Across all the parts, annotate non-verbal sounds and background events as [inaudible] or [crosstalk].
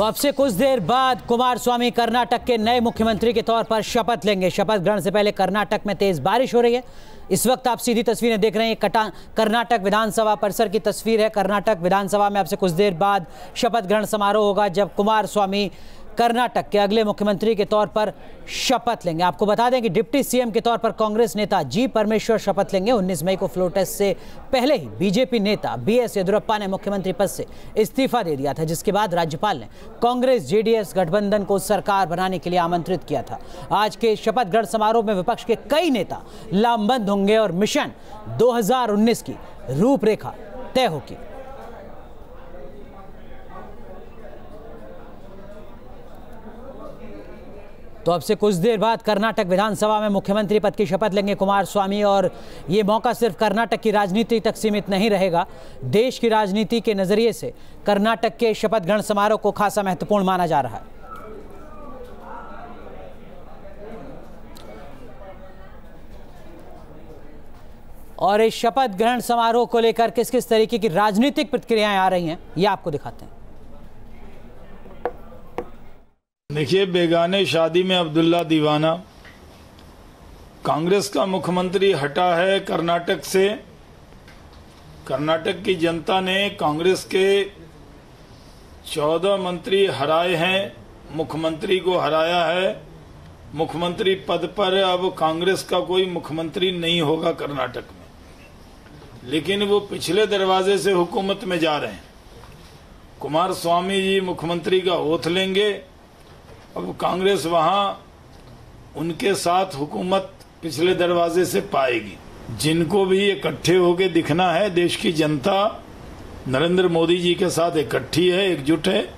तो अब से कुछ देर बाद कुमार स्वामी कर्नाटक के नए मुख्यमंत्री के तौर पर शपथ लेंगे। शपथ ग्रहण से पहले कर्नाटक में तेज बारिश हो रही है। इस वक्त आप सीधी तस्वीरें देख रहे हैं। कटा कर्नाटक विधानसभा परिसर की तस्वीर है। कर्नाटक विधानसभा में आपसे कुछ देर बाद शपथ ग्रहण समारोह होगा, जब कुमार स्वामी कर्नाटक के अगले मुख्यमंत्री के तौर पर शपथ लेंगे। आपको बता दें कि डिप्टी सीएम के तौर पर कांग्रेस नेता जी परमेश्वर शपथ लेंगे। 19 मई को फ्लोर टेस्ट से पहले ही बीजेपी नेता बी एस येदुरप्पा ने मुख्यमंत्री पद से इस्तीफा दे दिया था, जिसके बाद राज्यपाल ने कांग्रेस जेडीएस गठबंधन को सरकार बनाने के लिए आमंत्रित किया था। आज के शपथ ग्रहण समारोह में विपक्ष के कई नेता लामबंद होंगे और मिशन दो हज़ार उन्नीस की रूपरेखा तय होगी। तो अब से कुछ देर बाद कर्नाटक विधानसभा में मुख्यमंत्री पद की शपथ लेंगे कुमार स्वामी और ये मौका सिर्फ़ कर्नाटक की राजनीति तक सीमित नहीं रहेगा, देश की राजनीति के नज़रिए से कर्नाटक के शपथ ग्रहण समारोह को खासा महत्वपूर्ण माना जा रहा है। और इस शपथ ग्रहण समारोह को लेकर किस किस तरीके की राजनीतिक प्रतिक्रियाएँ आ रही हैं, ये आपको दिखाते हैं। देखिए, बेगाने शादी में अब्दुल्ला दीवाना। कांग्रेस का मुख्यमंत्री हटा है कर्नाटक से। कर्नाटक की जनता ने कांग्रेस के चौदह मंत्री हराए हैं। मुख्यमंत्री को हराया है। मुख्यमंत्री पद पर अब कांग्रेस का कोई मुख्यमंत्री नहीं होगा कर्नाटक में। लेकिन वो पिछले दरवाजे से हुकूमत में जा रहे हैं। कुमार स्वामी जी मुख्यमंत्री का ओथ लेंगे। अब कांग्रेस वहाँ उनके साथ हुकूमत पिछले दरवाजे से पाएगी। जिनको भी इकट्ठे होके दिखना है, देश की जनता नरेंद्र मोदी जी के साथ इकट्ठी है, एकजुट है।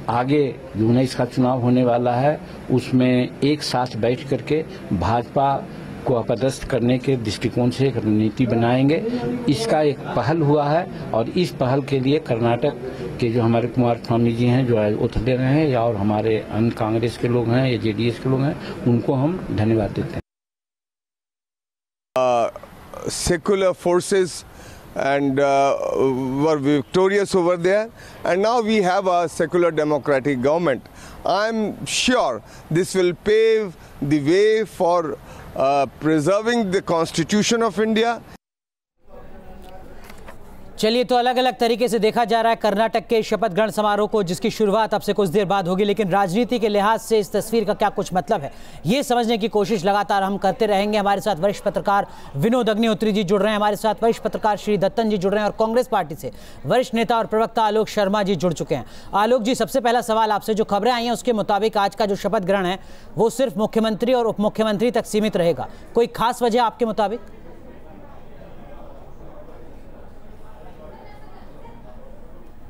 आगे उन्नीस का चुनाव होने वाला है, उसमें एक साथ बैठ करके भाजपा को अपदस्थ करने के दृष्टिकोण से एक रणनीति बनाएँगे। इसका एक पहल हुआ है और इस पहल के लिए कर्नाटक के जो हमारे कुमार स्वामी जी हैं जो उठ दे रहे हैं या और हमारे अन्य कांग्रेस के लोग हैं या जेडीएस के लोग हैं उनको हम धन्यवाद देते हैं। Secular forces and uh, were victorious over there and now we have a democratic government. I'm sure this will pave the way for uh, Uh, preserving the constitution of india चलिए तो अलग अलग तरीके से देखा जा रहा है कर्नाटक के शपथ ग्रहण समारोह को, जिसकी शुरुआत अब से कुछ देर बाद होगी, लेकिन राजनीति के लिहाज से इस तस्वीर का क्या कुछ मतलब है? ये समझने की कोशिश लगातार हम करते रहेंगे। हमारे साथ वरिष्ठ पत्रकार विनोद अग्निहोत्री जी जुड़ रहे हैं। हमारे साथ वरिष्ठ पत्रकार श्री दत्तन जी जुड़ रहे हैं और कांग्रेस पार्टी से वरिष्ठ नेता और प्रवक्ता आलोक शर्मा जी जुड़ चुके हैं। आलोक जी, सबसे पहला सवाल आपसे, जो खबरें आई हैं उसके मुताबिक आज का जो शपथ ग्रहण है, वो सिर्फ़ मुख्यमंत्री और उप मुख्यमंत्री तक सीमित रहेगा। कोई खास वजह आपके मुताबिक?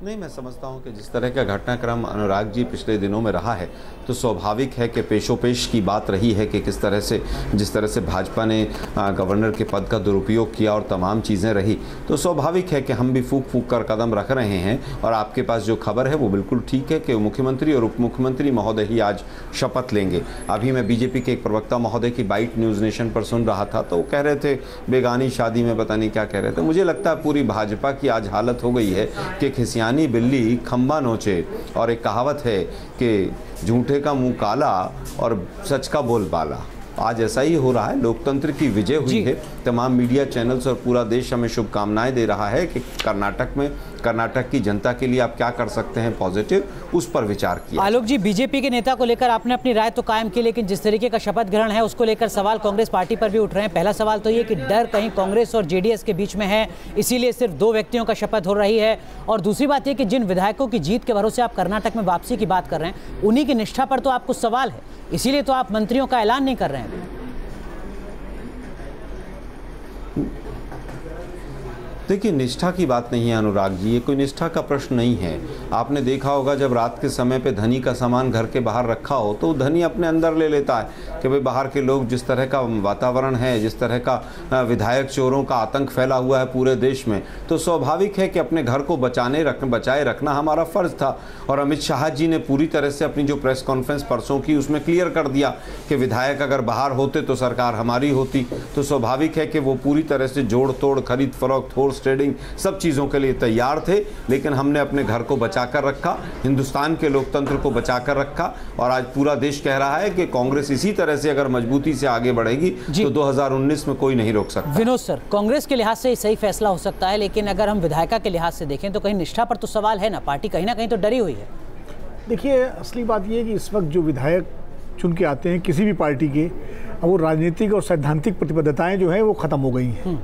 नहीं, मैं समझता हूँ कि जिस तरह का घटनाक्रम अनुराग जी पिछले दिनों में रहा है तो स्वाभाविक है कि पेशोपेश की बात रही है कि किस तरह से, जिस तरह से भाजपा ने गवर्नर के पद का दुरुपयोग किया और तमाम चीज़ें रही। तो स्वाभाविक है कि हम भी फूक फूक कर कदम रख रहे हैं और आपके पास जो खबर है वो बिल्कुल ठीक है कि मुख्यमंत्री और उप मुख्यमंत्री महोदय ही आज शपथ लेंगे। अभी मैं बीजेपी के एक प्रवक्ता महोदय की बाइट न्यूज़ नेशन पर सुन रहा था तो वो कह रहे थे, बेगानी शादी में पता नहीं क्या कह रहे थे। मुझे लगता है पूरी भाजपा की आज हालत हो गई है कि खिसियानी बिल्ली खम्बा नोचे और एक कहावत है कि झूठे का मुँह काला और सच का बोल बाला। आज ऐसा ही हो रहा है। लोकतंत्र की विजय हुई है। तमाम मीडिया चैनल्स और पूरा देश हमें शुभकामनाएँ दे रहा है कि कर्नाटक में कर्नाटक की जनता के लिए आप क्या कर सकते हैं पॉजिटिव, उस पर विचार किया। आलोक जी, बीजेपी के नेता को लेकर आपने अपनी राय तो कायम की, लेकिन जिस तरीके का शपथ ग्रहण है, उसको लेकर सवाल कांग्रेस पार्टी पर भी उठ रहे हैं। पहला सवाल तो ये कि डर कहीं कांग्रेस और जेडीएस के बीच में है, इसीलिए सिर्फ़ दो व्यक्तियों का शपथ हो रही है। और दूसरी बात यह कि जिन विधायकों की जीत के भरोसे आप कर्नाटक में वापसी की बात कर रहे हैं, उन्हीं की निष्ठा पर तो आपको सवाल है, इसीलिए तो आप मंत्रियों का ऐलान नहीं कर रहे हैं। देखिए निष्ठा की बात नहीं है अनुराग जी, ये कोई निष्ठा का प्रश्न नहीं है। आपने देखा होगा जब रात के समय पे धनी का सामान घर के बाहर रखा हो तो धनी अपने अंदर ले लेता है कि भाई बाहर के लोग जिस तरह का वातावरण है, जिस तरह का विधायक चोरों का आतंक फैला हुआ है पूरे देश में तो स्वाभाविक है कि अपने घर को बचाने रख, बचाए रखना हमारा फ़र्ज़ था। और अमित शाह जी ने पूरी तरह से अपनी जो प्रेस कॉन्फ्रेंस परसों की, उसमें क्लियर कर दिया कि विधायक अगर बाहर होते तो सरकार हमारी होती। तो स्वाभाविक है कि वो पूरी तरह से जोड़ तोड़ खरीद फरोख्त फोर्स ट्रेडिंग सब चीज़ों के लिए तैयार थे लेकिन हमने अपने घर को बचा कर रखा हिंदुस्तान के लोकतंत्र को बचा कर रखा और आज पूरा देश कह रहा है कि कांग्रेस इसी तरह से अगर मजबूती से आगे बढ़ेगी। तो 2019 में कोई नहीं रोक सकता। विनोद सर कांग्रेस के लिहाज से सही फैसला हो सकता है लेकिन अगर हम विधायिका के लिहाज से देखें तो कहीं निष्ठा पर तो सवाल है ना पार्टी कहीं ना कहीं तो डरी हुई है। देखिए असली बात यह है कि इस वक्त जो विधायक चुन के आते हैं किसी भी पार्टी के अब वो राजनीतिक और सैद्धांतिक प्रतिबद्धताएँ जो हैं वो ख़त्म हो गई हैं।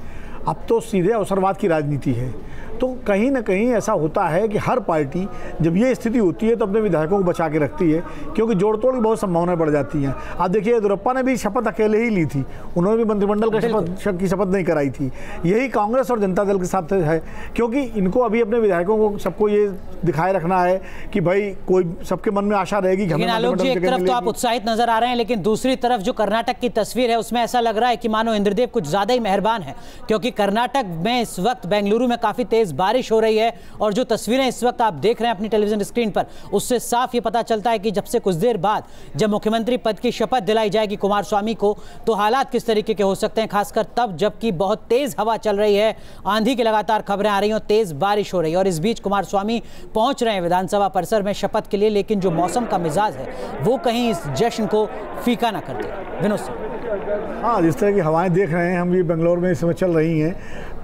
अब तो सीधे अवसरवाद की राजनीति है। तो कहीं ना कहीं ऐसा होता है कि हर पार्टी जब ये स्थिति होती है तो अपने विधायकों को बचा के रखती है क्योंकि जोड़ तोड़ की बहुत संभावनाएँ बढ़ जाती हैं। आप देखिए येदुरप्पा ने भी शपथ अकेले ही ली थी। उन्होंने भी मंत्रिमंडल का शपथ की शपथ नहीं कराई थी। यही कांग्रेस और जनता दल के साथ है क्योंकि इनको अभी अपने विधायकों को सबको ये दिखाए रखना है कि भाई कोई सबके मन में आशा रहेगी तो आप उत्साहित नज़र आ रहे हैं लेकिन दूसरी तरफ़ जो कर्नाटक की तस्वीर है उसमें ऐसा लग रहा है कि मानो इंद्रदेव कुछ ज़्यादा ही मेहरबान है क्योंकि कर्नाटक में इस वक्त बेंगलुरु में काफ़ी तेज बारिश हो रही है और जो तस्वीरें इस वक्त आप देख रहे हैं अपनी टेलीविज़न स्क्रीन पर, उससे साफ़ ये पता चलता है कि जब से कुछ देर बाद जब मुख्यमंत्री पद की शपथ दिलाई जाएगी कुमार स्वामी को तो हालात किस तरीके के हो सकते हैं, खासकर तब जबकि बहुत तेज हवा चल रही है, आंधी की लगातार खबरें आ रही हैं तेज बारिश हो रही है। और इस बीच कुमार स्वामी पहुँच रहे हैं विधानसभा परिसर में शपथ के लिए, लेकिन जो मौसम का मिजाज है, वो कहीं इस जश्न को फीका ना कर दे। विनोद सर। हाँ जिस तरह की हवाएँ देख रहे हैं, हम ये बेंगलोर में इस समय चल रही हैं।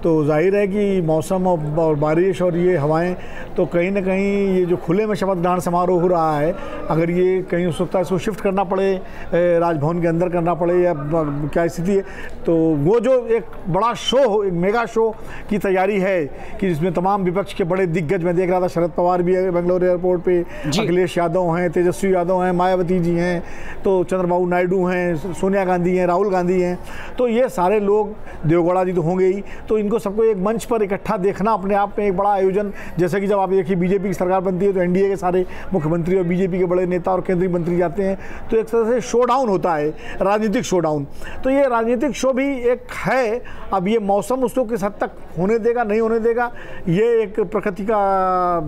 तो ज़ाहिर है कि मौसम और बारिश और ये हवाएँ तो कहीं ना कहीं ये जो खुले में शपथ ग्रहण समारोह हो रहा है अगर ये कहीं हो सकता है इसको शिफ्ट करना पड़े राजभवन के अंदर करना पड़े या क्या स्थिति है तो वो जो एक बड़ा शो हो एक मेगा शो की तैयारी है कि जिसमें तमाम विपक्ष के बड़े दिग्गज मैं देख रहा था शरद पवार भी है बेंगलोर एयरपोर्ट पर अखिलेश यादव हैं तेजस्वी यादव हैं मायावती जी हैं तो चंद्रबाबू नायडू हैं सोनिया गांधी हैं राहुल गांधी हैं तो ये सारे लोग देवगौड़ा जी तो होंगे ही तो इनको सबको एक मंच पर इकट्ठा देखना अपने आप में एक बड़ा आयोजन। जैसे कि जब आप देखिए बीजेपी की सरकार बनती है तो एनडीए के सारे मुख्यमंत्री और बीजेपी के बड़े नेता और केंद्रीय मंत्री जाते हैं। तो एक तरह से शो डाउन होता है, राजनीतिक शो डाउन तो ये राजनीतिक शो भी एक है। अब ये मौसम उसको किस हद तक होने देगा, नहीं होने देगा, ये एक प्रकृति का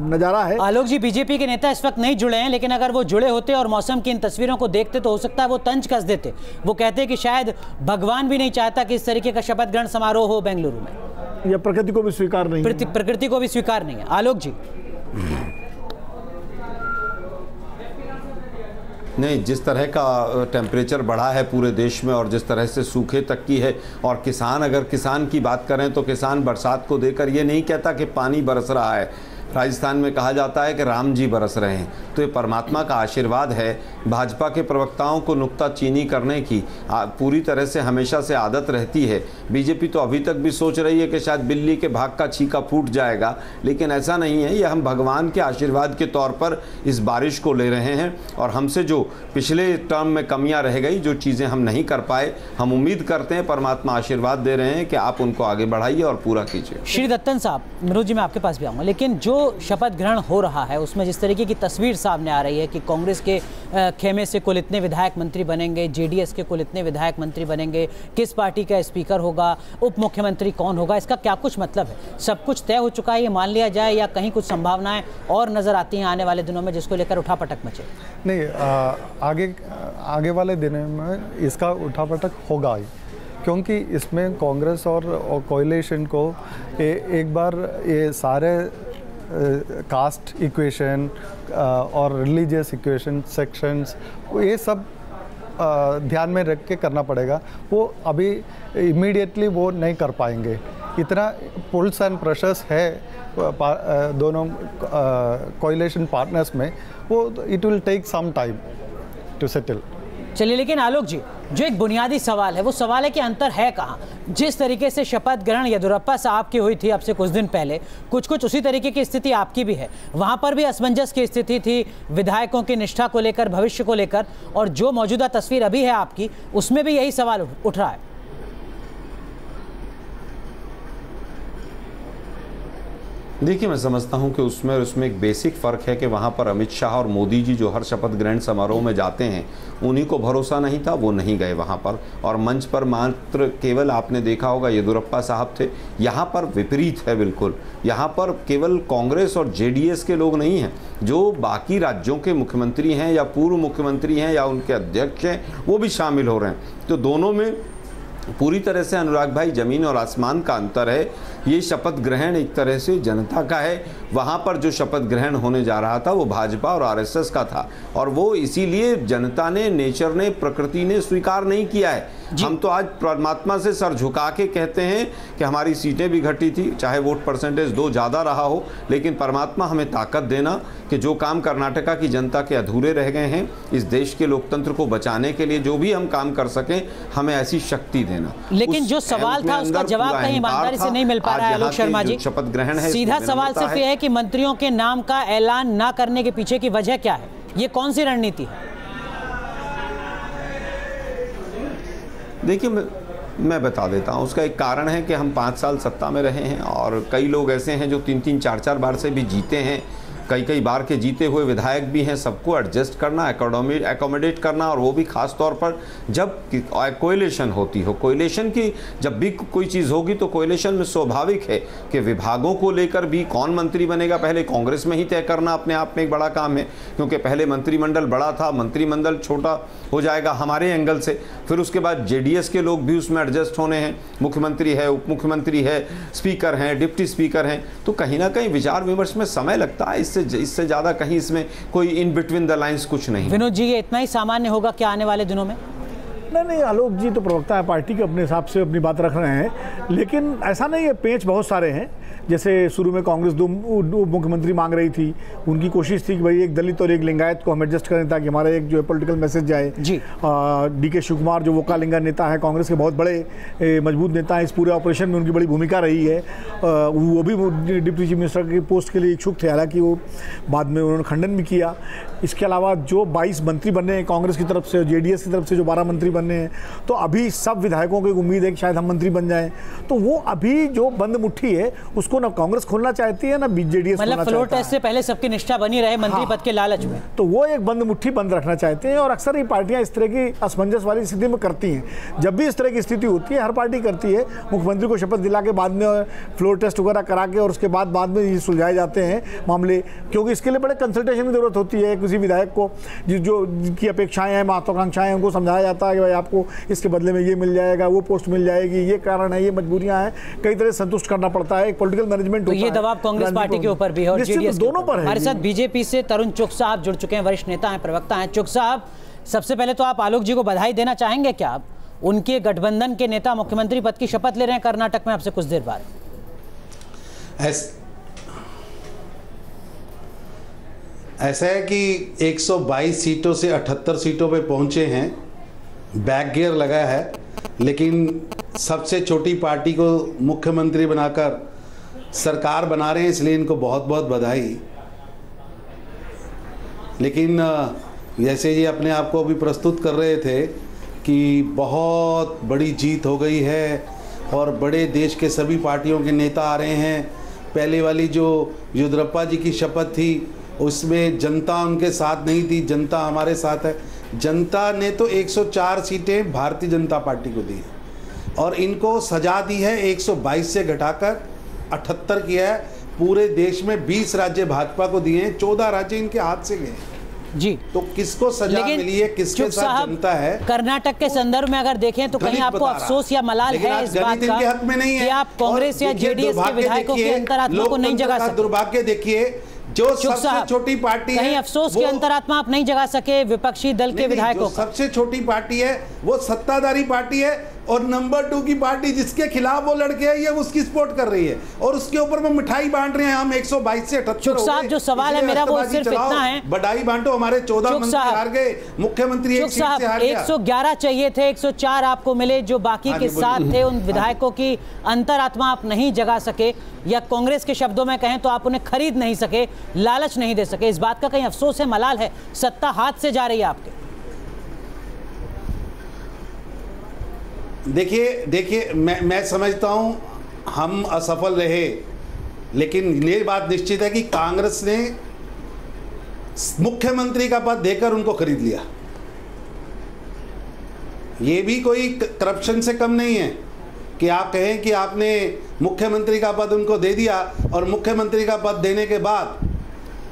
नज़ारा है। आलोक जी, बीजेपी के नेता इस वक्त नहीं जुड़े हैं, लेकिन अगर वो जुड़े होते और मौसम की इन तस्वीरों को देखते तो हो सकता है वो तंज कस देते। वो कहते कि शायद भगवान भी नहीं चाहता कि इस तरीके का शपथ ग्रहण समारोह हो बेंगलुरु में। या प्रकृति को भी स्वीकार नहीं है। प्रकृति को भी स्वीकार नहीं है। आलोक जी। नहीं जिस तरह का टेम्परेचर बढ़ा है पूरे देश में और जिस तरह से सूखे तक की है और किसान अगर किसान की बात करें तो किसान बरसात को देकर ये नहीं कहता कि पानी बरस रहा है। राजस्थान में कहा जाता है कि राम जी बरस रहे हैं। तो ये परमात्मा का आशीर्वाद है। भाजपा के प्रवक्ताओं को नुक्ता चीनी करने की पूरी तरह से हमेशा से आदत रहती है। बीजेपी तो अभी तक भी सोच रही है कि शायद बिल्ली के भाग का छीका फूट जाएगा, लेकिन ऐसा नहीं है। ये हम भगवान के आशीर्वाद के तौर पर इस बारिश को ले रहे हैं और हमसे जो पिछले टर्म में कमियाँ रह गई, जो चीज़ें हम नहीं कर पाए, हम उम्मीद करते हैं, परमात्मा आशीर्वाद दे रहे हैं कि आप उनको आगे बढ़ाइए और पूरा कीजिए। श्री दत्तन साहब मनोज जी, मैं आपके पास भी आऊँगा, लेकिन जो शपथ ग्रहण हो रहा है उसमें जिस तरीके की तस्वीर सामने आ रही है कि कांग्रेस के खेमे से कुल इतने विधायक मंत्री बनेंगे जेडीएस के कुल इतने विधायक मंत्री बनेंगे किस पार्टी का स्पीकर होगा उप मुख्यमंत्री कौन होगा इसका क्या कुछ मतलब है? सब कुछ तय हो चुका है ये मान लिया जाए या कहीं कुछ संभावनाएँ और नज़र आती हैं आने वाले दिनों में जिसको लेकर उठापटक मचे। नहीं आ, आगे आगे वाले दिनों में इसका उठापटक होगा ही क्योंकि इसमें कांग्रेस और, कोयलेशन को ए, एक बार ये सारे कास्ट इक्वेशन और रिलीजियस इक्वेशन सेक्शंस ये सब ध्यान में रख के करना पड़ेगा। वो अभी इमीडिएटली वो नहीं कर पाएँगे। इतना पुल्स एंड प्रेशर्स है दोनों कोयलेशन पार्टनर्स में, वो it will take some time to settle चलिए, लेकिन आलोक जी जो एक बुनियादी सवाल है, वो सवाल है कि अंतर है कहाँ? जिस तरीके से शपथ ग्रहण येदुरप्पा साहब की हुई थी अब से कुछ दिन पहले कुछ कुछ उसी तरीके की स्थिति आपकी भी है। वहाँ पर भी असमंजस की स्थिति थी विधायकों की निष्ठा को लेकर, भविष्य को लेकर, और जो मौजूदा तस्वीर अभी है आपकी, उसमें भी यही सवाल उठ- उठ रहा है। देखिए, मैं समझता हूँ कि उसमें और उसमें एक बेसिक फ़र्क है कि वहाँ पर अमित शाह और मोदी जी जो हर शपथ ग्रहण समारोह में जाते हैं, उन्हीं को भरोसा नहीं था, वो नहीं गए वहाँ पर। और मंच पर मात्र केवल आपने देखा होगा, येदुरप्पा साहब थे। यहाँ पर विपरीत है बिल्कुल। यहाँ पर केवल कांग्रेस और जेडीएस के लोग नहीं हैं, जो बाकी राज्यों के मुख्यमंत्री हैं या पूर्व मुख्यमंत्री हैं या उनके अध्यक्ष हैं, वो भी शामिल हो रहे हैं। तो दोनों में पूरी तरह से अनुराग भाई, ज़मीन और आसमान का अंतर है। ये शपथ ग्रहण एक तरह से जनता का है। वहाँ पर जो शपथ ग्रहण होने जा रहा था वो भाजपा और आरएसएस का था। और वो इसीलिए जनता ने नेचर ने प्रकृति ने स्वीकार नहीं किया है। हम तो आज परमात्मा से सर झुका के कहते हैं कि हमारी सीटें भी घटी थी चाहे वोट परसेंटेज दो ज़्यादा रहा हो लेकिन परमात्मा हमें ताकत देना कि जो काम कर्नाटका की जनता के अधूरे रह गए हैं इस देश के लोकतंत्र को बचाने के लिए जो भी हम काम कर सकें हमें ऐसी शक्ति देना। लेकिन जो सवाल था उसका जवाब कहीं ईमानदारी से नहीं मिल पा आज रहा है आलोक शर्मा जी शपथ ग्रहण है सीधा सवाल सिर्फ़ ये है कि मंत्रियों के नाम का ऐलान ना करने के पीछे की वजह क्या है? ये कौन सी रणनीति है? देखिए मैं मैं बता देता हूँ उसका एक कारण है कि हम पाँच साल सत्ता में रहे हैं और कई लोग ऐसे हैं जो तीन तीन चार चार बार से भी जीते हैं। कई कई बार के जीते हुए विधायक भी हैं, सबको एडजस्ट करना एकोडोमी एकोमोडेट करना और वो भी खास तौर पर जब कोयलेशन होती हो। कोयलेशन की जब भी कोई चीज़ होगी तो कोयलेशन में स्वाभाविक है कि विभागों को लेकर भी कौन मंत्री बनेगा? पहले कांग्रेस में ही तय करना अपने आप में एक बड़ा काम है, क्योंकि पहले मंत्रिमंडल बड़ा था, मंत्रिमंडल छोटा हो जाएगा हमारे एंगल से। फिर उसके बाद जेडीएस के लोग भी उसमें एडजस्ट होने हैं। मुख्यमंत्री है उप मुख्यमंत्री है स्पीकर हैं डिप्टी स्पीकर हैं। तो कहीं ना कहीं विचार विमर्श में समय लगता है इससे इससे ज़्यादा कहीं इसमें कोई इन बिटवीन द लाइन्स कुछ नहीं विनोद जी ये इतना ही सामान्य होगा क्या आने वाले दिनों में? नहीं नहीं आलोक जी तो प्रवक्ता है पार्टी के अपने हिसाब से अपनी बात रख रहे हैं लेकिन ऐसा नहीं है पेच बहुत सारे हैं। जैसे शुरू में कांग्रेस दो उप मुख्यमंत्री मांग रही थी उनकी कोशिश थी कि भाई एक दलित और एक लिंगायत को हम एडजस्ट करें ताकि हमारा एक जो है पोलिटिकल मैसेज जाए। जी। डी के शिव कुमार जो वोकालिंगा नेता है कांग्रेस के बहुत बड़े मज़बूत नेता हैं इस पूरे ऑपरेशन में उनकी बड़ी भूमिका रही है। वो भी डिप्टी चीफ मिनिस्टर की पोस्ट के लिए इच्छुक थे हालाँकि वो बाद में उन्होंने खंडन भी किया। इसके अलावा जो 22 मंत्री बनने हैं कांग्रेस की तरफ़ से जेडीएस की तरफ़ से जो 12 मंत्री बनने हैं तो अभी सब विधायकों को उम्मीद है कि शायद हम मंत्री बन जाएँ। तो वो अभी जो बंद मुट्ठी है उसको ना कांग्रेस खोलना चाहती है ना जेडीएस मतलब फ्लोर टेस्ट से पहले सबकी निष्ठा बनी रहे मंत्री हाँ। पद के लालच में। तो वो एक बंद मुट्ठी बंद रखना चाहते हैं और अक्सर ये पार्टियाँ इस तरह की असमंजस वाली स्थिति में करती हैं। जब भी इस तरह की स्थिति होती है हर पार्टी करती है। मुख्यमंत्री को शपथ दिला के बाद में फ्लोर टेस्ट वगैरह करा के और उसके बाद बाद में ये सुलझाए जाते हैं मामले क्योंकि इसके लिए बड़े कंसल्टेशन की ज़रूरत होती है किसी विधायक को जो जिनकी अपेक्षाएँ हैं महत्वाकांक्षाएँ हैं उनको समझाया जाता है कि भाई आपको इसके बदले में ये मिल जाएगा वो पोस्ट मिल जाएगी ये कारण है ये मजबूरियाँ हैं। कई तरह से संतुष्ट करना पड़ता है। एक पॉलिटिकल मैनेजमेंट तो ये दबाव कांग्रेस पार्टी के ऊपर भी है और जेडीएस दोनों पर है हमारे साथ बीजेपी से तरुण चुग साहब जुड़ चुके हैं वरिष्ठ नेता हैं प्रवक्ता हैं। चुग साहब सबसे पहले तो आप आलोक जी को बधाई देना चाहेंगे क्या आप? उनके गठबंधन के नेता मुख्यमंत्री पद की शपथ ले रहे हैं कर्नाटक में आपसे कुछ देर बाद। ऐसा है कि 122 सीटों से 78 सीटों पे पहुँचे हैं। बैक गियर लगा है लेकिन सबसे छोटी पार्टी को मुख्यमंत्री बनाकर सरकार बना रहे हैं, इसलिए इनको बहुत बहुत बधाई। लेकिन जैसे ये अपने आप को अभी प्रस्तुत कर रहे थे कि बहुत बड़ी जीत हो गई है और बड़े देश के सभी पार्टियों के नेता आ रहे हैं। पहले वाली जो युद्रप्पा जी की शपथ थी, उसमें जनता उनके साथ नहीं थी, जनता हमारे साथ है। जनता ने तो 104 सीटें भारतीय जनता पार्टी को दी और इनको सजा दी है 122 से घटाकर 78 किया है। पूरे देश में 20 राज्य भाजपा को दिए हैं। 14 राज्य इनके हाथ से गए जी। तो किसको सजा मिली है? किसके साथ जनता है? कर्नाटक के संदर्भ में अगर देखें तो कहीं आपको अफसोस या मलाल है इस बात का इनके हक में नहीं है। कि आप कांग्रेस या जेडीएस के विधायकों की अंतरात्मा को नहीं जगा सकते दुर्भाग्य देखिए जो सबसे छोटी पार्टी है अफसोस की अंतरात्मा आप नहीं जगा सके विपक्षी दल के विधायकों सबसे छोटी पार्टी है वो सत्ताधारी पार्टी है और नंबर टू की पार्टी जिसके खिलाफ वो लड़के है ये उसकी सपोर्ट कर रही है। और उसके ऊपर वो मिठाई बांट रहे हैं हम 122 से 78 चुग साहब, जो सवाल है मेरा वो सिर्फ़ इतना है। बधाई बांटो हमारे 14 मंत्री हार गए मुख्यमंत्री एक से हार साहब गया 111 चाहिए थे 104 आपको मिले जो बाकी हाँ के साथ थे उन विधायकों की अंतरात्मा आप नहीं जगा सके या कांग्रेस के शब्दों में कहें तो आप उन्हें खरीद नहीं सके लालच नहीं दे सके। इस बात का कहीं अफसोस है मलाल है सत्ता हाथ से जा रही है आपके। देखिए देखिए, मैं मैं समझता हूँ हम असफल रहे, लेकिन ये बात निश्चित है कि कांग्रेस ने मुख्यमंत्री का पद देकर उनको खरीद लिया। ये भी कोई करप्शन से कम नहीं है कि आप कहें कि आपने मुख्यमंत्री का पद उनको दे दिया और मुख्यमंत्री का पद देने के बाद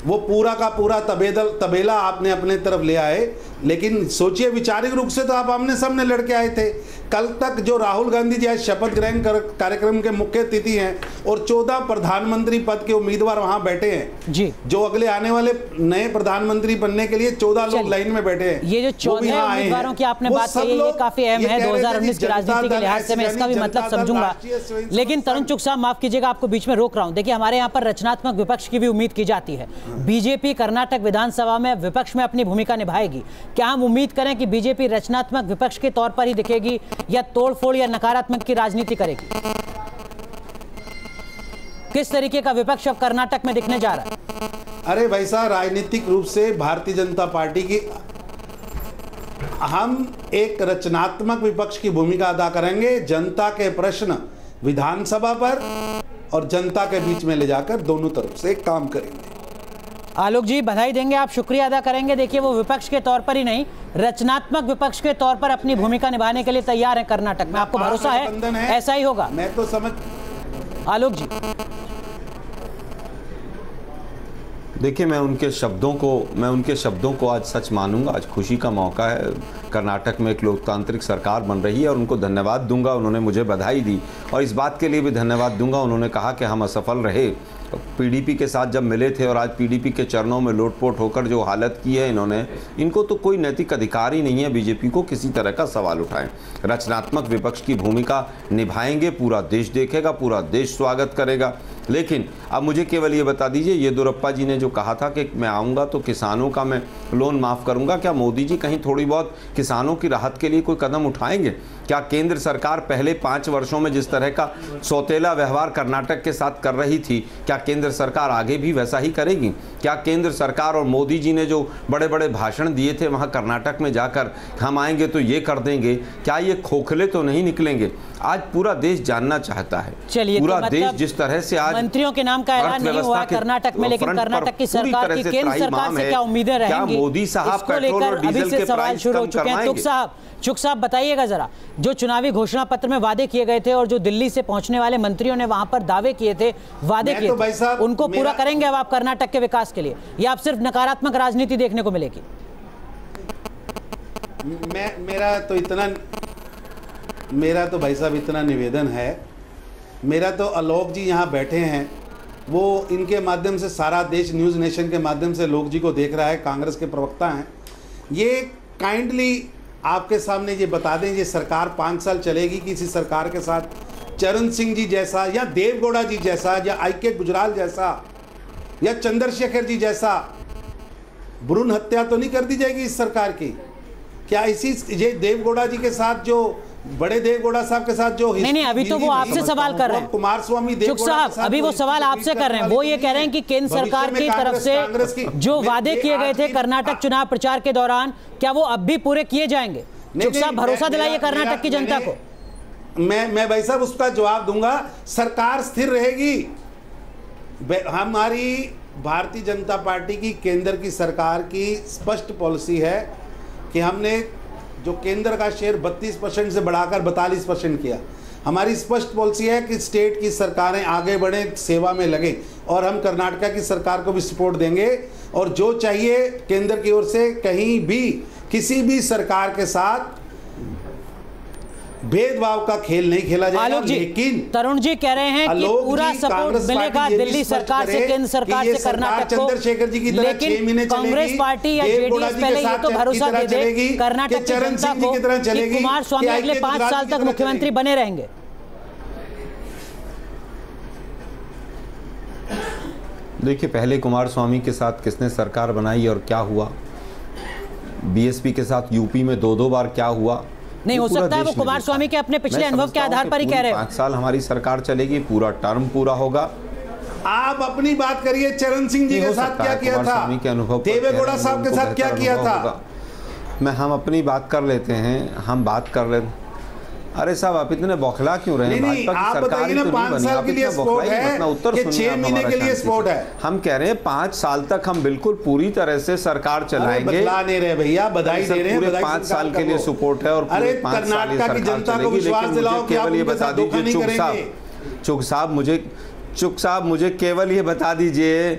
वो पूरा का पूरा तबेदल, तबेला आपने अपने तरफ़ ले आए लेकिन सोचिए विचारिक रूप से तो आप आमने सामने लड़के आए थे। कल तक जो राहुल गांधी जी आज शपथ ग्रहण कार्यक्रम के मुख्य अतिथि हैं और चौदह प्रधानमंत्री पद के उम्मीदवार वहाँ बैठे हैं। जी। जो अगले आने वाले नए प्रधानमंत्री बनने के लिए चौदह लोग लाइन में बैठे हैं। ये जो वो भी 14 यहाँ आए हैं। उम्मीदवारों की आपने बात कही ये काफ़ी अहम है 2019 की राजनीति के लिहाज से मैं इसका भी मतलब समझूँगा। लेकिन तरुण चुक साहब माफ़ कीजिएगा आपको बीच में रोक रहा हूँ। देखिए हमारे यहाँ पर रचनात्मक विपक्ष की भी उम्मीद की जाती है। बीजेपी कर्नाटक विधानसभा में विपक्ष में अपनी भूमिका निभाएगी। क्या हम उम्मीद करें कि बीजेपी रचनात्मक विपक्ष के तौर पर ही दिखेगी या तोड़फोड़ या नकारात्मक की राजनीति करेगी? किस तरीके का विपक्ष अब कर्नाटक में दिखने जा रहा है? अरे भाई साहब, राजनीतिक रूप से भारतीय जनता पार्टी की हम एक रचनात्मक विपक्ष की भूमिका अदा करेंगे जनता के प्रश्न विधानसभा पर और जनता के बीच में ले जाकर दोनों तरफ़ से काम करेंगे। आलोक जी बधाई देंगे आप शुक्रिया अदा करेंगे। देखिए वो विपक्ष के तौर पर ही नहीं रचनात्मक विपक्ष के तौर पर अपनी भूमिका निभाने के लिए तैयार है कर्नाटक में। आपको भरोसा है। ऐसा ही होगा। मैं तो समझ आलोक जी। देखिए मैं उनके शब्दों को मैं उनके शब्दों को आज सच मानूँगा। आज खुशी का मौका है। कर्नाटक में एक लोकतांत्रिक सरकार बन रही है और उनको धन्यवाद दूँगा। उन्होंने मुझे बधाई दी। और इस बात के लिए भी धन्यवाद दूँगा। उन्होंने कहा कि हम असफल रहे। पीडीपी के साथ जब मिले थे और आज पीडीपी के चरणों में लोटपोट होकर जो हालत की है इन्होंने, इनको तो कोई नैतिक अधिकार ही नहीं है, बीजेपी को किसी तरह का सवाल उठाएँ। रचनात्मक विपक्ष की भूमिका निभाएँगे, पूरा देश देखेगा, पूरा देश स्वागत करेगा। लेकिन अब मुझे केवल ये बता दीजिए येदुरप्पा जी ने जो कहा था कि मैं आऊँगा तो किसानों का मैं लोन माफ़ करूँगा। क्या मोदी जी कहीं थोड़ी बहुत किसानों की राहत के लिए कोई कदम उठाएँगे? क्या केंद्र सरकार पहले पाँच वर्षों में जिस तरह का सौतेला व्यवहार कर्नाटक के साथ कर रही थी, क्या केंद्र सरकार आगे भी वैसा ही करेगी? क्या केंद्र सरकार और मोदी जी ने जो बड़े बड़े भाषण दिए थे वहाँ कर्नाटक में जाकर, हम आएँगे तो ये कर देंगे? क्या ये खोखले तो नहीं निकलेंगे? आज पूरा देश जानना चाहता है। चलिए पूरा तो मतलब देश जिस तरह से आज मंत्रियों के नाम का ऐलान नहीं हुआ कर्नाटक में लेकिन कर्नाटक की सरकार की केंद्र सरकार से क्या उम्मीदें क्या रहेंगी? मोदी साहब पेट्रोल लेकर और अभी डीजल से के सवाल शुरू हो चुके हैं। करवाएँगे? साहब चुक साहब बताइएगा जरा जो चुनावी घोषणा पत्र में वादे किए गए थे और जो दिल्ली से पहुँचने वाले मंत्रियों ने वहाँ पर दावे किए थे वादे किए तो भाई थे साहब, उनको पूरा करेंगे अब आप कर्नाटक के विकास के लिए? या आप सिर्फ़ नकारात्मक राजनीति देखने को मिलेगी? मैं मेरा तो इतना मेरा तो भाई साहब इतना निवेदन है। मेरा तो आलोक जी यहाँ बैठे हैं। वो इनके माध्यम से सारा देश न्यूज़ नेशन के माध्यम से लोक जी को देख रहा है, कांग्रेस के प्रवक्ता हैं। ये काइंडली आपके सामने ये बता दें, ये सरकार पाँच साल चलेगी किसी सरकार के साथ? चरण सिंह जी जैसा या देवगौड़ा जी जैसा या आई के गुजराल जैसा या चंद्रशेखर जी जैसा? भ्रूण हत्या तो नहीं कर दी जाएगी इस सरकार की? क्या इसी ये देवगौड़ा जी के साथ जो बड़े देवगौड़ा साहब के साथ जो नहीं नहीं अभी तो वो आपसे सवाल कर रहे हैं। कुमार स्वामी चुक साहब अभी वो सवाल आपसे कर रहे हैं। वो ये कह रहे हैं कि केंद्र सरकार की तरफ़ से जो वादे किए गए थे कर्नाटक चुनाव प्रचार के दौरान क्या वो अब भी पूरे किए जाएँगे? साहब भरोसा दिलाइए कर्नाटक की जनता को। मैं मैं भाई साहब उसका जवाब दूँगा। सरकार स्थिर रहेगी। हमारी भारतीय जनता पार्टी की केंद्र की सरकार की स्पष्ट पॉलिसी है कि हमने जो केंद्र का शेयर 32 परसेंट से बढ़ाकर 42 परसेंट किया। हमारी स्पष्ट पॉलिसी है कि स्टेट की सरकारें आगे बढ़े, सेवा में लगें और हम कर्नाटका की सरकार को भी सपोर्ट देंगे और जो चाहिए केंद्र की ओर से कहीं भी, किसी भी सरकार के साथ भेदभाव का खेल नहीं खेला जाएगा आलोक जी लेकिन तरुण जी कह रहे हैं कि पूरा सपोर्ट मिलेगा दिल्ली सरकार से केंद्र सरकार से कर्नाटक को। चंद्रशेखर जी की तरह छह महीने लेकिन कांग्रेस पार्टी या जेडीएस पहले ये तो भरोसा दे दे कर्नाटक की चरण जनता सिंह को कुमार स्वामी अगले पाँच साल तक मुख्यमंत्री बने रहेंगे। देखिए पहले कुमार स्वामी के साथ किसने सरकार बनाई और क्या हुआ? बीएसपी के साथ यूपी में दो दो बार क्या हुआ? नहीं, हो सकता है वो कुमार स्वामी के अपने पिछले अनुभव के आधार पर ही कह रहे हैं। पाँच साल हमारी सरकार चलेगी पूरा टर्म पूरा होगा। आप अपनी बात करिए चरण सिंह जी के साथ क्या किया था? स्वामी के अनुभव देवेगौड़ा साहब के साथ क्या किया था? मैं हम अपनी बात कर लेते हैं हम बात कर ले अरे साहब आप इतने बौखला क्यों रहे हैं? नहीं, आप बताइए ना, तो पाँच साल के लिए स्पोर्ट है उत्तर छह महीने के लिए स्पोर्ट है। हम कह रहे हैं पाँच साल तक हम बिल्कुल पूरी तरह से सरकार चलाएँगे। नहीं रहे भैया बधाई दे रहे हैं पाँच साल के लिए। सपोर्ट है और अरे पाँच साल कर्नाटका की जनता को विश्वास दिलाओ केवल ये बता दीजिए चुक साहब चुक साहब मुझे चुक साहब मुझे केवल ये बता दीजिए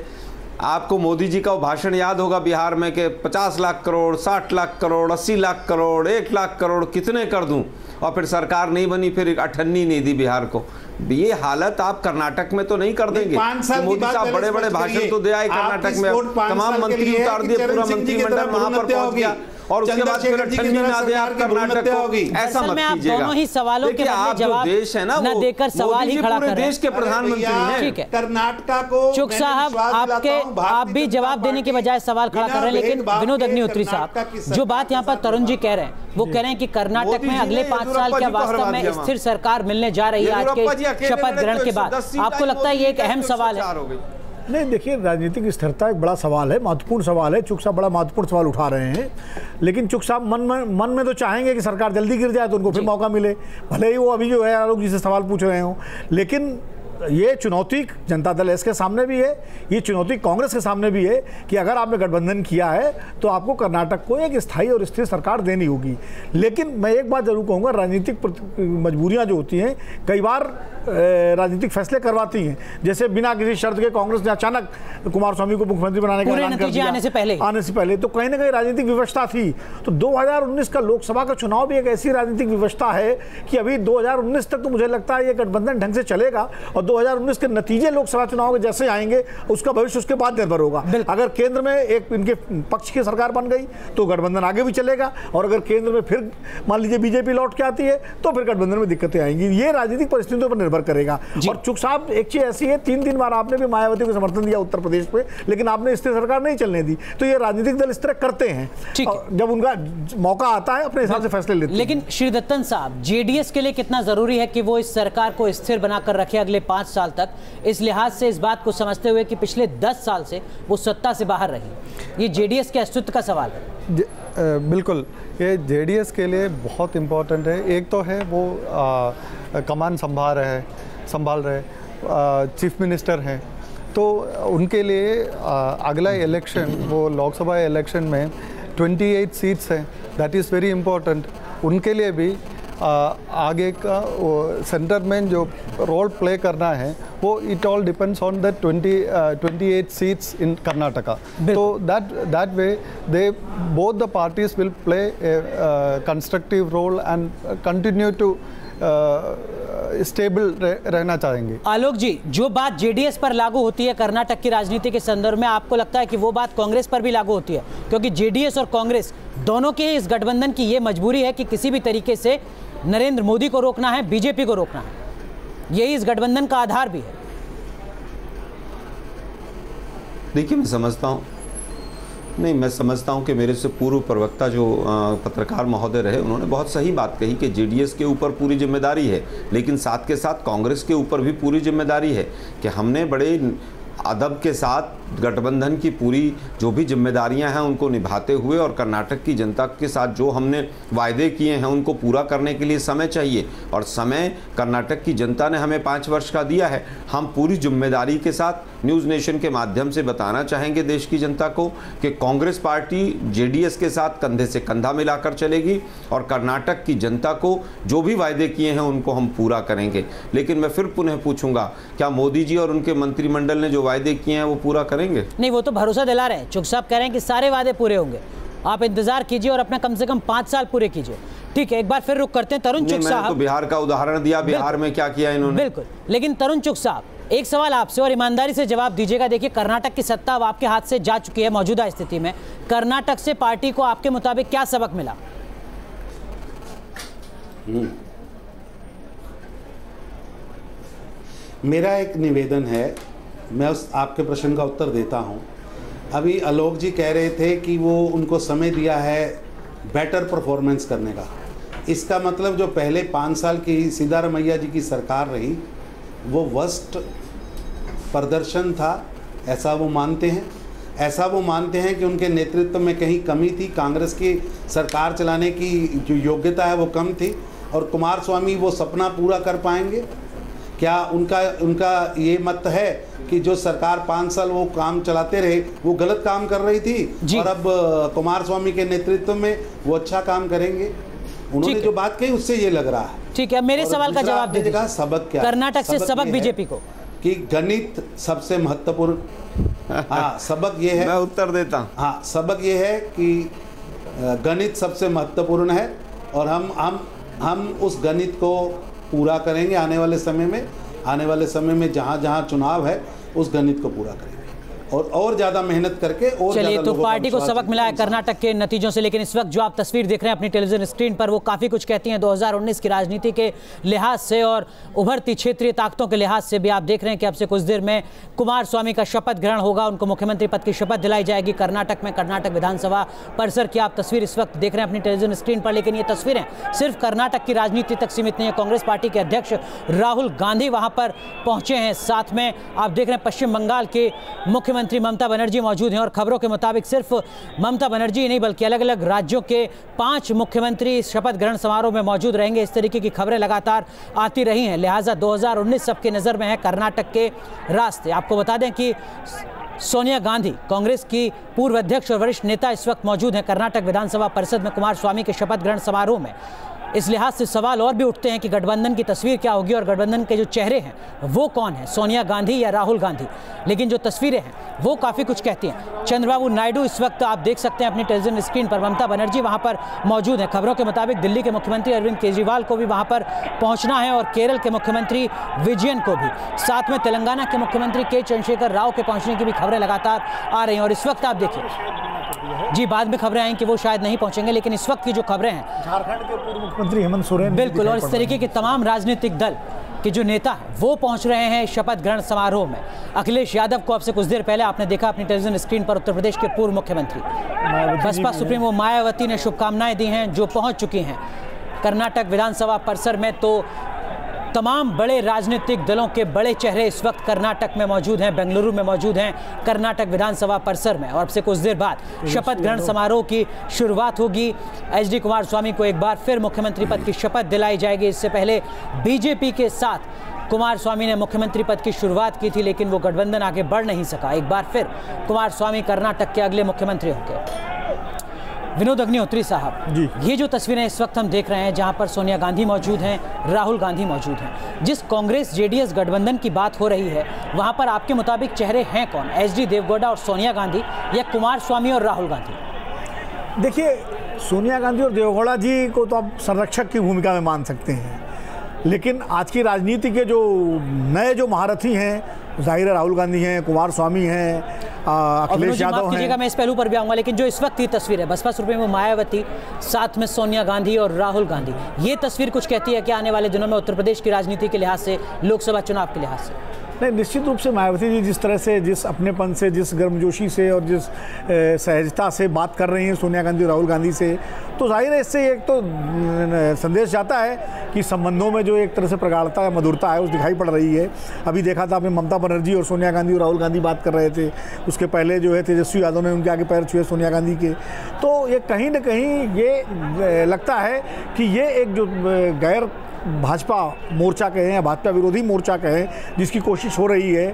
आपको मोदी जी का भाषण याद होगा बिहार में कि 50 लाख करोड़ 60 लाख करोड़ 80 लाख करोड़ एक लाख करोड़ कितने कर दूँ? और फिर सरकार नहीं बनी फिर अठन्नी नहीं दी बिहार को। ये हालत आप कर्नाटक में तो नहीं कर देंगे। पाँच साल तो मोदी साहब बड़े बड़े भाषण तो दे आए कर्नाटक में। तमाम मंत्री उतार दिए पूरा मंत्रिमंडल वहाँ पर पहुँच गया। और उसके बाद ना दे आप कर्नाटक होगी। ऐसा मत कीजिएगा। दोनों ही सवालों के आप जो जवाब देश है ना वो देकर सवाल ही खड़ा कर। देश के प्रधानमंत्री हैं। ठीक है। कर्नाटका को चुक साहब आपके आप भी जवाब देने के बजाय सवाल खड़ा कर रहे हैं लेकिन विनोद अग्निहोत्री साहब जो बात यहाँ पर तरुण जी कह रहे हैं वो कह रहे हैं कि कर्नाटक में अगले पाँच साल क्या वास्तव में स्थिर सरकार मिलने जा रही है आज के शपथ ग्रहण तो के बाद। आपको लगता है ये एक अहम सवाल है? 104 गई। नहीं देखिए राजनीतिक स्थिरता एक बड़ा सवाल है महत्वपूर्ण सवाल है। चुक साहब बड़ा महत्वपूर्ण सवाल उठा रहे हैं। लेकिन चुक साहब मन में मन में तो चाहेंगे कि सरकार जल्दी गिर जाए तो उनको फिर मौका मिले। भले ही वो अभी जो है आलोक जी से सवाल पूछ रहे हो। लेकिन ये चुनौती जनता दल एस के सामने भी है ये चुनौती कांग्रेस के सामने भी है कि अगर आपने गठबंधन किया है तो आपको कर्नाटक को एक स्थायी और स्थिर सरकार देनी होगी। लेकिन मैं एक बात ज़रूर कहूँगा राजनीतिक मजबूरियाँ जो होती हैं कई बार राजनीतिक फैसले करवाती हैं। जैसे बिना किसी शर्त के कांग्रेस ने अचानक कुमार स्वामी को मुख्यमंत्री बनाने का पूरे ऐलान कर दिया। आने से पहले। आने से पहले तो कहीं ना कहीं राजनीतिक व्यवस्था थी। तो 2019 का लोकसभा का चुनाव भी एक ऐसी राजनीतिक व्यवस्था है कि अभी 2019 तक तो मुझे लगता है ये गठबंधन ढंग से चलेगा और 2019 के नतीजे लोकसभा चुनाव के जैसे आएँगे उसका भविष्य उसके बाद निर्भर होगा। अगर केंद्र में एक इनके पक्ष की सरकार बन गई तो गठबंधन आगे भी चलेगा और अगर केंद्र में फिर मान लीजिए बीजेपी लौट के आती है तो फिर गठबंधन में दिक्कतें आएँगी। ये राजनीतिक परिस्थितियों पर निर्भर करेगा। और चुक साहब एक चीज़ ऐसी है तीन तीन बार आपने भी मायावती को समर्थन दिया उत्तर प्रदेश में लेकिन आपने स्थिर सरकार नहीं चलने दी। तो ये राजनीतिक दल इस तरह करते हैं। है। और जब उनका मौका आता है अपने हिसाब से फैसले लेते हैं। लेकिन श्री दत्तन साहब जेडीएस के लिए कितना ज़रूरी है कि वो इस सरकार को स्थिर बनाकर रखे अगले पाँच साल तक। इस लिहाज से इस बात को समझते हुए कि पिछले दस साल से वो सत्ता से बाहर रही। ये जेडीएस के अस्तित्व का सवाल है। बिल्कुल। ये जेडीएस के लिए बहुत इम्पोर्टेंट है। एक तो है वो आ, कमान संभाल रहे संभाल रहे चीफ मिनिस्टर हैं। तो उनके लिए आ, अगला इलेक्शन वो लोकसभा इलेक्शन में 28 सीट्स हैं। दैट इज़ वेरी इम्पोर्टेंट उनके लिए भी आगे का वो सेंटर में जो रोल प्ले करना है वो it all depends on the 20 28 seats in Karnataka तो that that way they both the parties will play constructive role and continue and stable रहना चाहेंगे। आलोक जी जो बात जेडीएस पर लागू होती है कर्नाटक की राजनीति के संदर्भ में आपको लगता है कि वो बात कांग्रेस पर भी लागू होती है? क्योंकि जेडीएस और कांग्रेस दोनों के इस गठबंधन की ये मजबूरी है कि किसी भी तरीके से नरेंद्र मोदी को रोकना है बीजेपी को रोकना है। यही इस गठबंधन का आधार भी है। देखिए मैं समझता हूँ। नहीं, मैं समझता हूँ कि मेरे से पूर्व प्रवक्ता जो पत्रकार महोदय रहे, उन्होंने बहुत सही बात कही कि जेडीएस के ऊपर पूरी ज़िम्मेदारी है, लेकिन साथ के साथ कांग्रेस के ऊपर भी पूरी ज़िम्मेदारी है कि हमने बड़े अदब के साथ गठबंधन की पूरी जो भी जिम्मेदारियाँ हैं उनको निभाते हुए और कर्नाटक की जनता के साथ जो हमने वायदे किए हैं उनको पूरा करने के लिए समय चाहिए। और समय कर्नाटक की जनता ने हमें पाँच वर्ष का दिया है। हम पूरी ज़िम्मेदारी के साथ न्यूज़ नेशन के माध्यम से बताना चाहेंगे देश की जनता को कि कांग्रेस पार्टी जेडीएस के साथ कंधे से कंधा मिलाकर चलेगी और कर्नाटक की जनता को जो भी वायदे किए हैं उनको हम पूरा करेंगे। लेकिन मैं फिर पुनः पूछूँगा, क्या मोदी जी और उनके मंत्रिमंडल ने जो वायदे किए हैं वो पूरा करेंगे? नहीं वो तो भरोसा दिला रहे हैं। चुग साहब कह रहे हैं कि सारे वादे पूरे होंगे। आप इंतज़ार कीजिए और अपना कम से कम पाँच साल पूरे कीजिए। ठीक है एक बार फिर रुक करते हैं। तरुण चुग मैंने तो बिहार का उदाहरण दिया। बिहार में क्या किया इन्होंने? बिल्कुल। लेकिन तरुण चुग साहब एक सवाल आपसे और ईमानदारी से जवाब दीजिएगा। देखिए कर्नाटक की सत्ता अब आपके हाथ से जा चुकी है मौजूदा स्थिति में। कर्नाटक से पार्टी को आपके मुताबिक क्या सबक मिला? मेरा एक निवेदन है मैं उस आपके प्रश्न का उत्तर देता हूँ। अभी आलोक जी कह रहे थे कि वो उनको समय दिया है बेटर परफॉर्मेंस करने का। इसका मतलब जो पहले पाँच साल की सिद्धारमैया जी की सरकार रही, वो वर्स्ट प्रदर्शन था, ऐसा वो मानते हैं। ऐसा वो मानते हैं कि उनके नेतृत्व में कहीं कमी थी, कांग्रेस की सरकार चलाने की जो योग्यता है वो कम थी और कुमार स्वामी वो सपना पूरा कर पाएँगे। क्या उनका उनका ये मत है कि जो सरकार पाँच साल वो काम चलाते रहे वो गलत काम कर रही थी और अब कुमार स्वामी के नेतृत्व में वो अच्छा काम करेंगे। उन्होंने जो बात कही उससे ये लग रहा है। ठीक है मेरे सवाल का जवाब आपने दे दीजिए सबक क्या कर्नाटक से सबक बीजेपी को। कि गणित सबसे महत्वपूर्ण। [laughs] हाँ सबक ये है। मैं उत्तर देता। हूँ हाँ सबक ये है कि गणित सबसे महत्वपूर्ण है और हम हम हम उस गणित को पूरा करेंगे आने वाले समय में। आने वाले समय में जहाँ जहाँ चुनाव है उस गणित को पूरा करेंगे और और ज़्यादा मेहनत करके और चलिए तो पार्टी को सबक मिला है कर्नाटक के नतीजों से लेकिन इस वक्त जो आप तस्वीर देख रहे हैं अपनी टेलीविज़न स्क्रीन पर वो काफ़ी कुछ कहती हैं 2019 की राजनीति के लिहाज से और उभरती क्षेत्रीय ताकतों के लिहाज से भी आप देख रहे हैं कि अब से कुछ देर में कुमार स्वामी का शपथ ग्रहण होगा उनको मुख्यमंत्री पद की शपथ दिलाई जाएगी कर्नाटक में कर्नाटक विधानसभा परिसर की आप तस्वीर इस वक्त देख रहे हैं अपनी टेलीविज़न स्क्रीन पर लेकिन ये तस्वीरें सिर्फ़ कर्नाटक की राजनीति तक सीमित नहीं है कांग्रेस पार्टी के अध्यक्ष राहुल गांधी वहाँ पर पहुँचे हैं। साथ में आप देख रहे हैं पश्चिम बंगाल के मुख्यमंत्री ममता बनर्जी मौजूद हैं और खबरों के मुताबिक सिर्फ़ ममता बनर्जी नहीं, बल्कि अलग अलग राज्यों के पाँच मुख्यमंत्री शपथ ग्रहण समारोह में मौजूद रहेंगे। इस तरीके की खबरें लगातार आती रही हैं। लिहाजा 2019 सबके नज़र में है कर्नाटक के रास्ते। आपको बता दें कि सोनिया गांधी कांग्रेस की पूर्व अध्यक्ष और वरिष्ठ नेता इस वक्त मौजूद हैं। कर्नाटक विधानसभा परिषद में कुमार स्वामी के शपथ ग्रहण समारोह में इस लिहाज से सवाल और भी उठते हैं कि गठबंधन की तस्वीर क्या होगी और गठबंधन के जो चेहरे हैं, वो कौन है? सोनिया गांधी या राहुल गांधी? लेकिन जो तस्वीरें हैं, वो काफ़ी कुछ कहती हैं। चंद्रबाबू नायडू इस वक्त आप देख सकते हैं अपनी टेलीविज़न स्क्रीन पर। ममता बनर्जी वहाँ पर मौजूद हैं। खबरों के मुताबिक दिल्ली के मुख्यमंत्री अरविंद केजरीवाल को भी वहाँ पर पहुँचना है और केरल के मुख्यमंत्री विजयन को भी। साथ में तेलंगाना के मुख्यमंत्री के चंद्रशेखर राव के पहुँचने की भी खबरें लगातार आ रही हैं और इस वक्त आप देखिए। जी बाद में खबरें आई कि वो शायद नहीं पहुँचेंगे लेकिन इस वक्त की जो खबरें हैं झारखंड के पूर्व मुख्यमंत्री हेमंत सोरेन बिल्कुल और इस तरीके के तमाम राजनीतिक दल के जो नेता हैं वो पहुँच रहे हैं शपथ ग्रहण समारोह में। अखिलेश यादव को अब से कुछ देर पहले आपने देखा अपनी टेलीविज़न स्क्रीन पर उत्तर प्रदेश के पूर्व मुख्यमंत्री। बसपा सुप्रीमो मायावती ने शुभकामनाएँ दी हैं जो पहुँच चुकी हैं। कर्नाटक विधानसभा परिसर में तो तमाम बड़े राजनीतिक दलों के बड़े चेहरे इस वक्त कर्नाटक में मौजूद हैं बेंगलुरु में मौजूद हैं कर्नाटक विधानसभा परिसर में। और अब से कुछ देर बाद शपथ ग्रहण समारोह की शुरुआत होगी। एच डी कुमार स्वामी को एक बार फिर मुख्यमंत्री पद की शपथ दिलाई जाएगी। इससे पहले बीजेपी के साथ कुमार स्वामी ने मुख्यमंत्री पद की शुरुआत की थी लेकिन वो गठबंधन आगे बढ़ नहीं सका। एक बार फिर कुमार स्वामी कर्नाटक के अगले मुख्यमंत्री होंगे। विनोद अग्निहोत्री साहब जी। ये जो तस्वीरें इस वक्त हम देख रहे हैं जहाँ पर सोनिया गांधी मौजूद हैं राहुल गांधी मौजूद हैं जिस कांग्रेस जेडीएस गठबंधन की बात हो रही है वहाँ पर आपके मुताबिक चेहरे हैं कौन एच डी देवगौड़ा और सोनिया गांधी या कुमार स्वामी और राहुल गांधी देखिए सोनिया गांधी और देवगौड़ा जी को तो आप संरक्षक की भूमिका में मान सकते हैं लेकिन आज की राजनीति के जो नए जो महारथी हैं ज़ाहिर राहुल गांधी हैं कुमार स्वामी हैं अखिलेश यादव हैं। मैं इस पहलू पर भी आऊँगा लेकिन जो इस वक्त की तस्वीर है बसपा सुप्रीमो मायावती साथ में सोनिया गांधी और राहुल गांधी ये तस्वीर कुछ कहती है कि आने वाले दिनों में उत्तर प्रदेश की राजनीति के लिहाज से लोकसभा चुनाव के लिहाज से। नहीं, निश्चित रूप से मायावती जी जिस तरह से, जिस अपनेपन से, जिस गर्मजोशी से और जिस सहजता से बात कर रही हैं सोनिया गांधी राहुल गांधी से तो ज़ाहिर है इससे एक तो संदेश जाता है कि संबंधों में जो एक तरह से प्रगाढ़ता है मधुरता है, उस दिखाई पड़ रही है। अभी देखा था आपने ममता बनर्जी और सोनिया गांधी और राहुल गांधी बात कर रहे थे, उसके पहले जो है तेजस्वी यादव ने उनके आगे पैर छुए सोनिया गांधी के। तो ये कहीं ना कहीं ये लगता है कि ये एक जो गैर भाजपा मोर्चा कहें या भाजपा विरोधी मोर्चा कहें जिसकी कोशिश हो रही है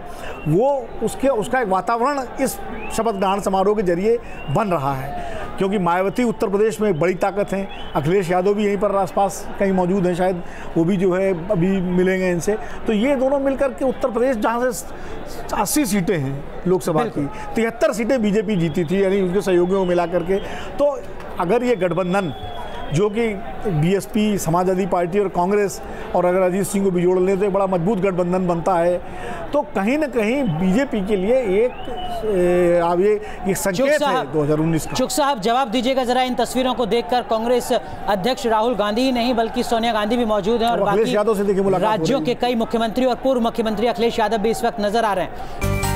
वो उसके उसका एक वातावरण इस शपथ ग्रहण समारोह के ज़रिए बन रहा है। क्योंकि मायावती उत्तर प्रदेश में एक बड़ी ताकत हैं अखिलेश यादव भी यहीं पर आसपास कहीं मौजूद हैं शायद वो भी जो है अभी मिलेंगे इनसे। तो ये दोनों मिलकर के उत्तर प्रदेश जहाँ से अस्सी सीटें हैं लोकसभा की तिहत्तर सीटें बीजेपी जीती थी यानी उनके सहयोगियों को मिला करके तो अगर ये गठबंधन जो कि बीएसपी समाजवादी पार्टी और कांग्रेस और अगर अजीत सिंह को भी जोड़ लें तो एक बड़ा मज़बूत गठबंधन बनता है। तो कहीं ना कहीं बीजेपी के लिए एक अब ये एक संकेत है साहब 2019 का। चुक साहब जवाब दीजिएगा जरा इन तस्वीरों को देखकर। कांग्रेस अध्यक्ष राहुल गांधी ही नहीं बल्कि सोनिया गांधी भी मौजूद हैं और और अखिलेश बाकी यादव से देखिए राज्यों के कई मुख्यमंत्री और पूर्व मुख्यमंत्री अखिलेश यादव भी इस वक्त नज़र आ रहे हैं।